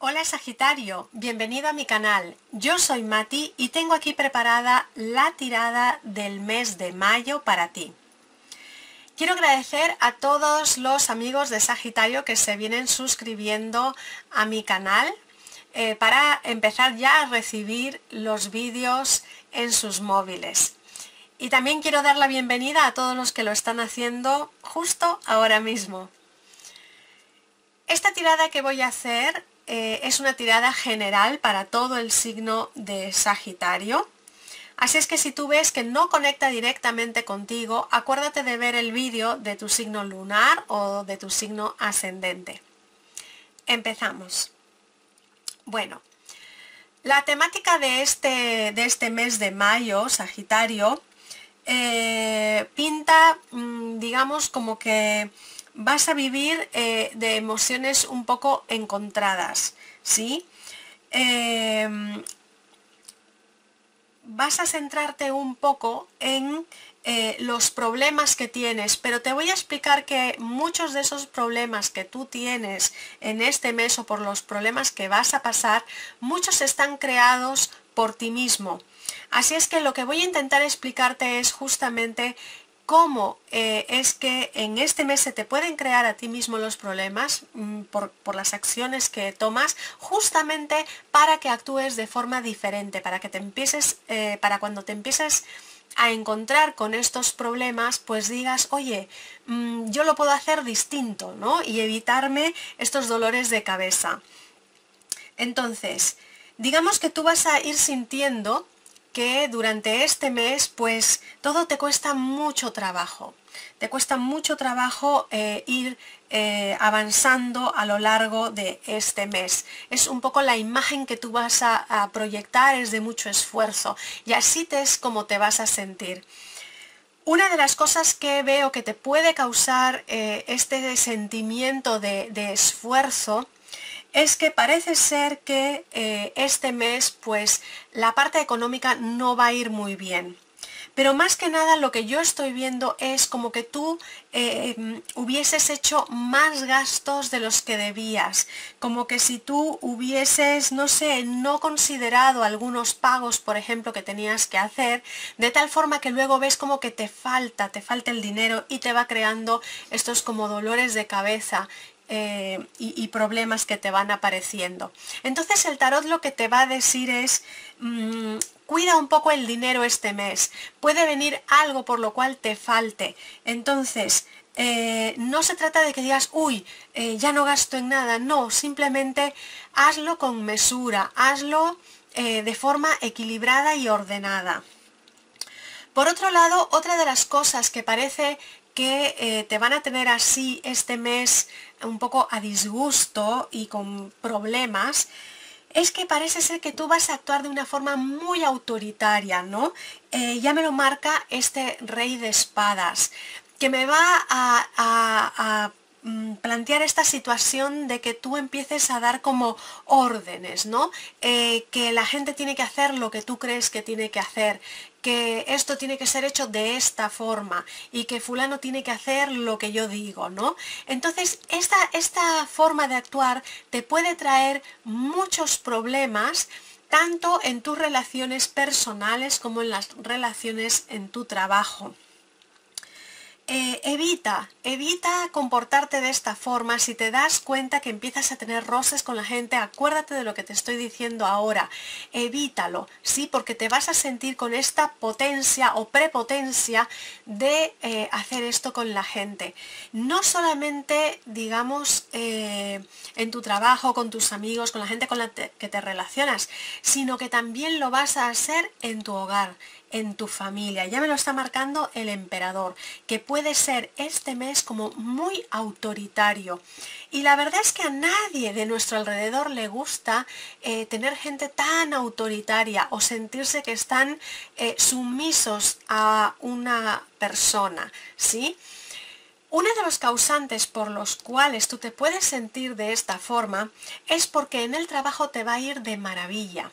Hola Sagitario, bienvenido a mi canal. Yo soy Mati y tengo aquí preparada la tirada del mes de mayo para ti. Quiero agradecer a todos los amigos de Sagitario que se vienen suscribiendo a mi canal eh, para empezar ya a recibir los vídeos en sus móviles. Y también quiero dar la bienvenida a todos los que lo están haciendo justo ahora mismo. Esta tirada que voy a hacer eh, es una tirada general para todo el signo de Sagitario. Así es que si tú ves que no conecta directamente contigo, acuérdate de ver el vídeo de tu signo lunar o de tu signo ascendente. Empezamos. Bueno, la temática de este, de este mes de mayo, Sagitario, eh, pinta, mm, digamos, como que vas a vivir eh, de emociones un poco encontradas, ¿sí? Em, vas a centrarte un poco en eh, los problemas que tienes, pero te voy a explicar que muchos de esos problemas que tú tienes en este mes o por los problemas que vas a pasar, muchos están creados por ti mismo. Así es que lo que voy a intentar explicarte es justamente cómo eh, es que en este mes se te pueden crear a ti mismo los problemas mm, por, las acciones que tomas, justamente para que actúes de forma diferente, para que te empieces, eh, para cuando te empieces a encontrar con estos problemas, pues digas, oye, mm, yo lo puedo hacer distinto, ¿no? Y evitarme estos dolores de cabeza. Entonces, digamos que tú vas a ir sintiendo que durante este mes pues todo te cuesta mucho trabajo. Te cuesta mucho trabajo eh, ir eh, avanzando a lo largo de este mes. Es un poco la imagen que tú vas a, proyectar, es de mucho esfuerzo y así te es como te vas a sentir. Una de las cosas que veo que te puede causar eh, este sentimiento de, de esfuerzo es que parece ser que eh, este mes pues la parte económica no va a ir muy bien. Pero más que nada lo que yo estoy viendo es como que tú eh, hubieses hecho más gastos de los que debías. Como que si tú hubieses, no sé, no considerado algunos pagos, por ejemplo, que tenías que hacer, de tal forma que luego ves como que te falta, te falta el dinero y te va creando estos como dolores de cabeza eh, y, problemas que te van apareciendo. Entonces el tarot lo que te va a decir es, mm, cuida un poco el dinero este mes. Puede venir algo por lo cual te falte. Entonces, eh, no se trata de que digas, uy, eh, ya no gasto en nada. No, simplemente hazlo con mesura, hazlo de forma equilibrada y ordenada. Por otro lado, otra de las cosas que parece que eh, te van a tener así este mes un poco a disgusto y con problemas, es que parece ser que tú vas a actuar de una forma muy autoritaria, ¿no? Eh, ya me lo marca este rey de espadas, que me va a plantear esta situación de que tú empieces a dar como órdenes, ¿no? Eh, que la gente tiene que hacer lo que tú crees que tiene que hacer, que esto tiene que ser hecho de esta forma y que fulano tiene que hacer lo que yo digo, ¿no? Entonces, esta, esta forma de actuar te puede traer muchos problemas tanto en tus relaciones personales como en las relaciones en tu trabajo. Eh, evita, evita comportarte de esta forma. Si te das cuenta que empiezas a tener roces con la gente, acuérdate de lo que te estoy diciendo ahora. Evítalo, ¿sí? Porque te vas a sentir con esta potencia o prepotencia de eh, hacer esto con la gente. No solamente, digamos, eh, en tu trabajo, con tus amigos, con la gente con la que te relacionas, sino que también lo vas a hacer en tu hogar en tu familia. Ya me lo está marcando el emperador, que puede ser este mes como muy autoritario. Y la verdad es que a nadie de nuestro alrededor le gusta eh, tener gente tan autoritaria o sentirse que están eh, sumisos a una persona, ¿sí? Uno de los causantes por los cuales tú te puedes sentir de esta forma es porque en el trabajo te va a ir de maravilla.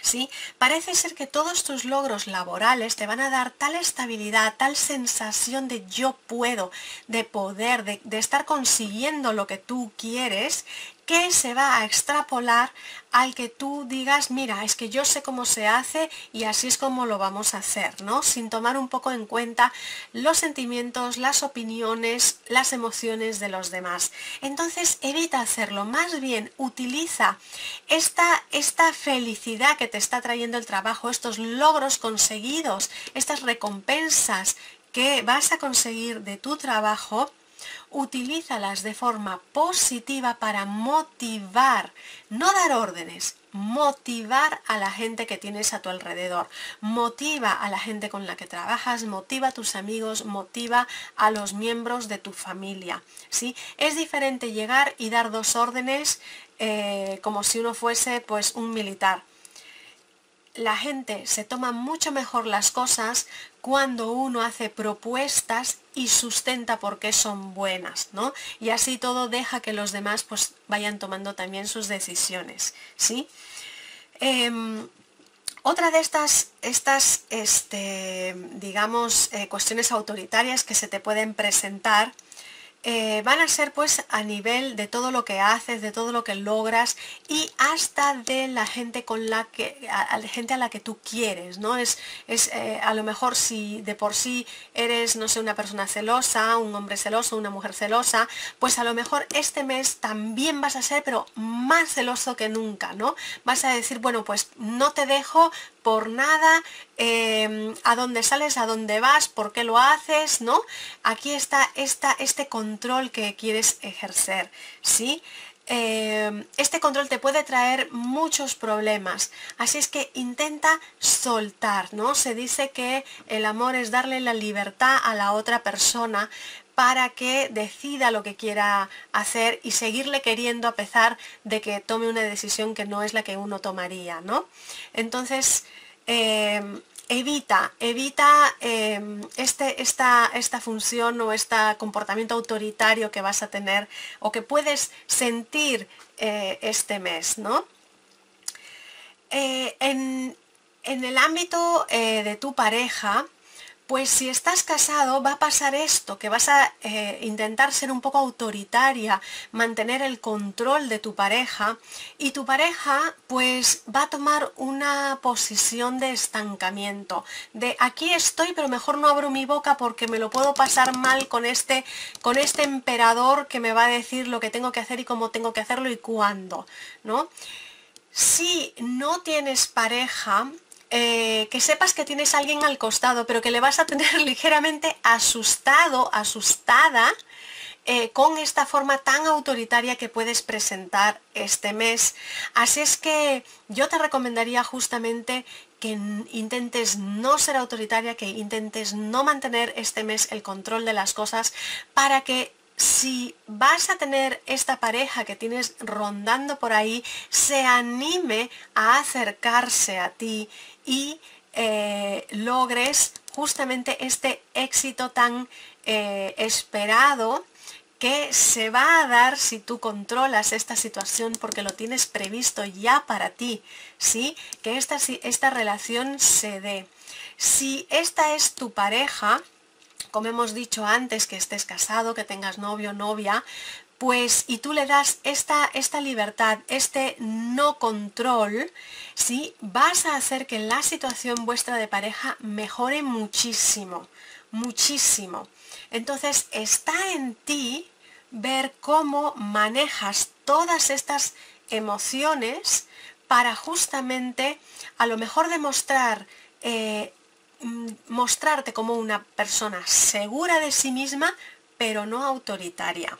¿Sí? Parece ser que todos tus logros laborales te van a dar tal estabilidad, tal sensación de yo puedo, de poder, de, estar consiguiendo lo que tú quieres, que se va a extrapolar al que tú digas, mira, es que yo sé cómo se hace y así es como lo vamos a hacer, ¿no? Sin tomar un poco en cuenta los sentimientos, las opiniones, las emociones de los demás. Entonces evita hacerlo, más bien utiliza esta, esta felicidad que te está trayendo el trabajo, estos logros conseguidos, estas recompensas que vas a conseguir de tu trabajo, utilízalas de forma positiva para motivar, no dar órdenes, motivar a la gente que tienes a tu alrededor, motiva a la gente con la que trabajas, motiva a tus amigos, motiva a los miembros de tu familia. ¿sí? Es diferente llegar y dar dos órdenes eh, como si uno fuese pues un militar la gente se toma mucho mejor las cosas cuando uno hace propuestas y sustenta por qué son buenas, ¿no? Y así todo deja que los demás pues vayan tomando también sus decisiones, ¿sí? Em, otra de estas, estas este, digamos, eh, cuestiones autoritarias que se te pueden presentar eh, van a ser pues a nivel de todo lo que haces, de todo lo que logras y hasta de la gente con la que, a, la gente a la que tú quieres, ¿no? Es, es eh, a lo mejor si de por sí eres, no sé, una persona celosa, un hombre celoso, una mujer celosa, pues a lo mejor este mes también vas a ser, pero más celoso que nunca, ¿no? Vas a decir, bueno, pues no te dejo por nada, em, a dónde sales, a dónde vas, por qué lo haces, ¿no? Aquí está este control que quieres ejercer, ¿sí? Em, este control te puede traer muchos problemas, así es que intenta soltar, ¿no? Se dice que el amor es darle la libertad a la otra persona para que decida lo que quiera hacer y seguirle queriendo a pesar de que tome una decisión que no es la que uno tomaría, ¿no? Entonces, em, evita, evita em, este, esta, esta función o este comportamiento autoritario que vas a tener o que puedes sentir eh, este mes, ¿no? Eh, en, en, el ámbito eh, de tu pareja, pues si estás casado va a pasar esto, que vas a eh, intentar ser un poco autoritaria, mantener el control de tu pareja y tu pareja pues va a tomar una posición de estancamiento, de aquí estoy pero mejor no abro mi boca porque me lo puedo pasar mal con este, con este emperador que me va a decir lo que tengo que hacer y cómo tengo que hacerlo y cuándo, ¿no? Si no tienes pareja, eh, que sepas que tienes a alguien al costado, pero que le vas a tener ligeramente asustado, asustada, eh, con esta forma tan autoritaria que puedes presentar este mes. Así es que yo te recomendaría justamente que intentes no ser autoritaria, que intentes no mantener este mes el control de las cosas para que si vas a tener esta pareja que tienes rondando por ahí, se anime a acercarse a ti y eh, logres justamente este éxito tan eh, esperado que se va a dar si tú controlas esta situación porque lo tienes previsto ya para ti, ¿sí? Que esta, esta relación se dé. Si esta es tu pareja, como hemos dicho antes, que estés casado, que tengas novio, novia, pues y tú le das esta, esta libertad, este no control, ¿sí? vas a hacer que la situación vuestra de pareja mejore muchísimo, muchísimo. Entonces está en ti ver cómo manejas todas estas emociones para justamente a lo mejor demostrar eh, mostrarte como una persona segura de sí misma, pero no autoritaria.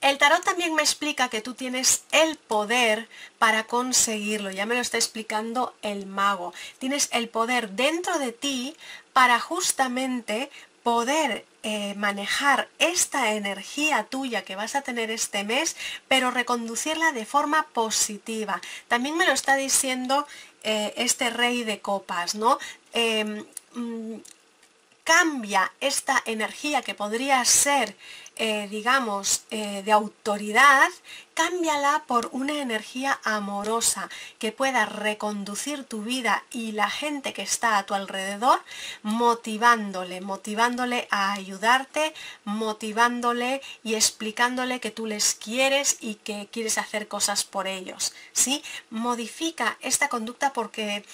El tarot también me explica que tú tienes el poder para conseguirlo, ya me lo está explicando el mago. Tienes el poder dentro de ti para justamente poder eh, manejar esta energía tuya que vas a tener este mes, pero reconducirla de forma positiva. También me lo está diciendo eh, este rey de copas, ¿no? Em, mm, cambia esta energía que podría ser eh, digamos, eh, de autoridad, cámbiala por una energía amorosa que pueda reconducir tu vida y la gente que está a tu alrededor, motivándole, motivándole a ayudarte, motivándole y explicándole que tú les quieres y que quieres hacer cosas por ellos. ¿sí? Modifica esta conducta porque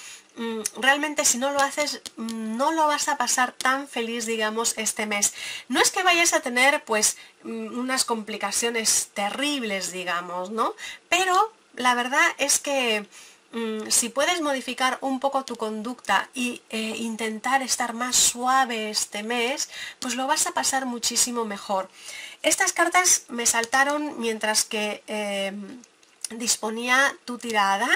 realmente si no lo haces mm, no lo vas a pasar tan feliz digamos este mes. No es que vayas a tener pues mm, unas complicaciones terribles digamos no pero la verdad es que si puedes modificar un poco tu conducta eh, intentar estar más suave este mes, pues lo vas a pasar muchísimo mejor. Estas cartas me saltaron mientras que eh, disponía tu tirada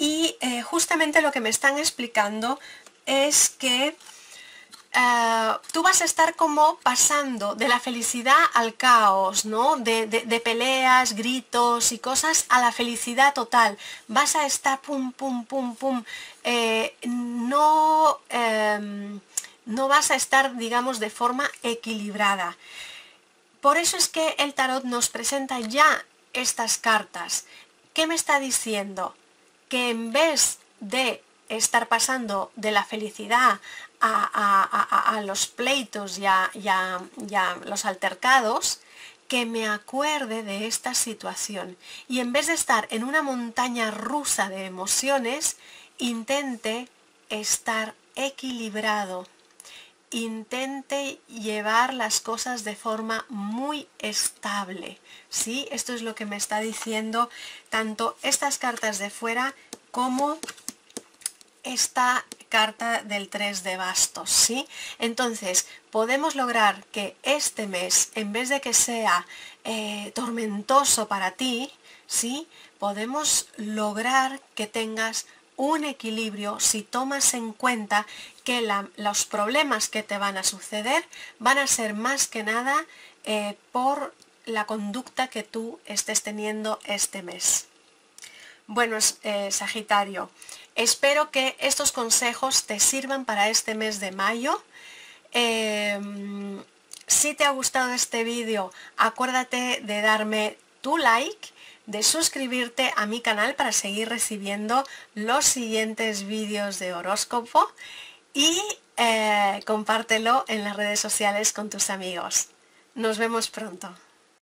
y eh, justamente lo que me están explicando es que eh, tú vas a estar como pasando de la felicidad al caos, ¿no? De, peleas, gritos y cosas a la felicidad total. Vas a estar pum, pum, pum, pum. Eh, no, em, no vas a estar, digamos, de forma equilibrada. Por eso es que el tarot nos presenta ya estas cartas. ¿Qué me está diciendo? Que en vez de estar pasando de la felicidad a, los pleitos y a, los altercados, que me acuerde de esta situación. Y en vez de estar en una montaña rusa de emociones, intente estar equilibrado, intente llevar las cosas de forma muy estable. ¿sí? Esto es lo que me está diciendo tanto estas cartas de fuera como esta carta del 3 de bastos, ¿sí? Entonces, podemos lograr que este mes, en vez de que sea eh, tormentoso para ti, ¿sí? Podemos lograr que tengas un equilibrio si tomas en cuenta que los problemas que te van a suceder van a ser más que nada eh, por la conducta que tú estés teniendo este mes. Bueno, eh, Sagitario, espero que estos consejos te sirvan para este mes de mayo. Em, si te ha gustado este vídeo, acuérdate de darme tu like, de suscribirte a mi canal para seguir recibiendo los siguientes vídeos de horóscopo y eh, compártelo en las redes sociales con tus amigos. Nos vemos pronto.